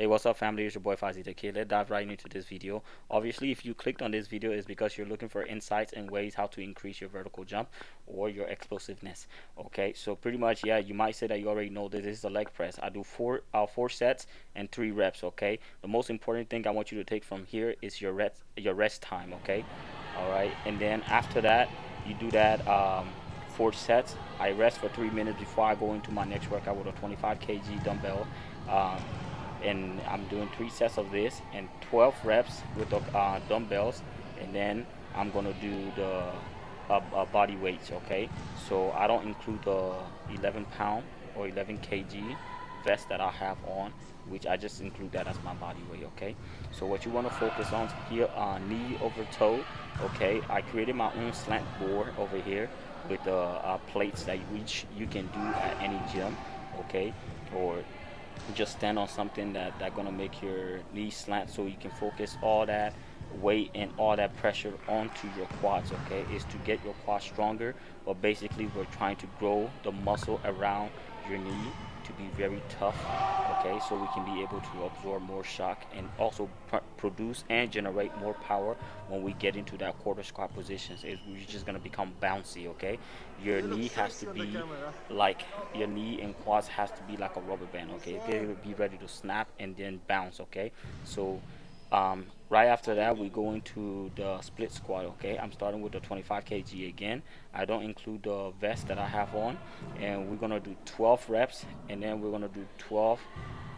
Hey, what's up family? It's your boy the Kid. Let's dive right into this video. Obviously, if you clicked on this video, it's because you're looking for insights and ways how to increase your vertical jump or your explosiveness. Okay, so pretty much, yeah, you might say that you already know that this is a leg press. I do four, uh, four sets and three reps. Okay, the most important thing I want you to take from here is your rest, your rest time. Okay, all right, and then after that, you do that. Um, four sets. I rest for three minutes before I go into my next workout with a 25 kg dumbbell. Um, and I'm doing three sets of this and 12 reps with the uh, dumbbells. And then I'm gonna do the uh, uh, body weights okay? So I don't include the 11 pound or 11 kg vest that I have on which I just include that as my body weight okay? So what you want to focus on here uh, knee over toe okay? I created my own slant board over here with the uh, plates that which you can do at any gym okay? Or just stand on something that that gonna make your knees slant so you can focus all that weight and all that pressure onto your quads okay? Is to get your quads stronger but basically we're trying to grow the muscle around your knee to be very tough okay so we can be able to absorb more shock and also pr produce and generate more power when we get into that quarter squat positions. Is we're just going to become bouncy okay? Your knee has to be like your knee and quads has to be like a rubber band okay? Get be ready to snap and then bounce okay? So um, right after that we go into the split squat okay? I'm starting with the 25 kg again. I don't include the vest that I have on. And we're gonna do 12 reps and then we're gonna do 12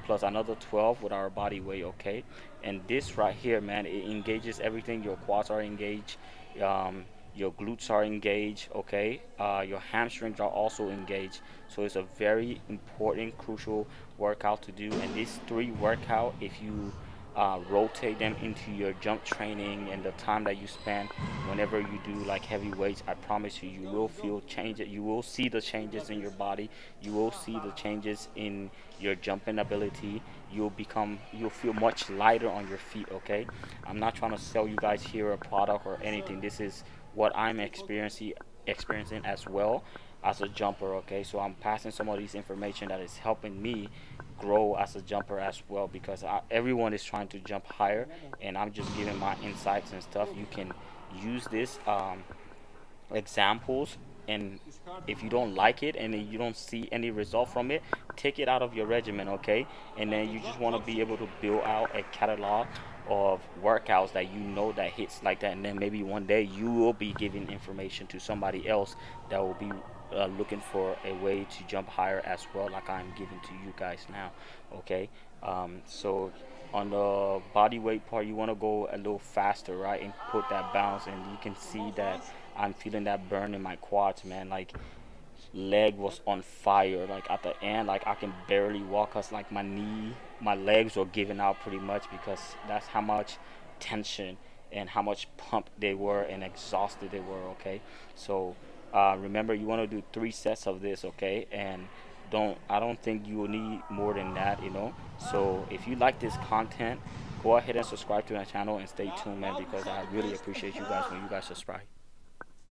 plus another 12 with our body weight okay? And this right here man it engages everything. Your quads are engaged. Um, your glutes are engaged okay? Uh, your hamstrings are also engaged. So it's a very important crucial workout to do. And these three workout if you uh, rotate them into your jump training and the time that you spend. Whenever you do like heavy weights i promise you you will feel changes you will see the changes in your body. You will see the changes in your jumping ability. You'll become you'll feel much lighter on your feet okay? I'm not trying to sell you guys here a product or anything. This is what i'm experiencing experiencing as well as a jumper okay? So i'm passing some of these information that is helping me grow as a jumper as well because I, everyone is trying to jump higher and i'm just giving my insights and stuff. You can use this um, examples and if you don't like it and you don't see any result from it take it out of your regimen okay? And then you just want to be able to build out a catalog of workouts that you know that hits like that. And then maybe one day you will be giving information to somebody else that will be uh, looking for a way to jump higher as well like I'm giving to you guys now okay? Um, so on the body weight part you want to go a little faster right and put that bounce and you can see that I'm feeling that burn in my quads man like leg was on fire like at the end like I can barely walk us like my knee my legs were giving out pretty much because that's how much tension and how much pump they were and exhausted they were okay? So uh, remember, you want to do three sets of this, okay? And don't I don't think you will need more than that, you know. So if you like this content, go ahead and subscribe to my channel and stay tuned, man, because I really appreciate you guys when you guys subscribe.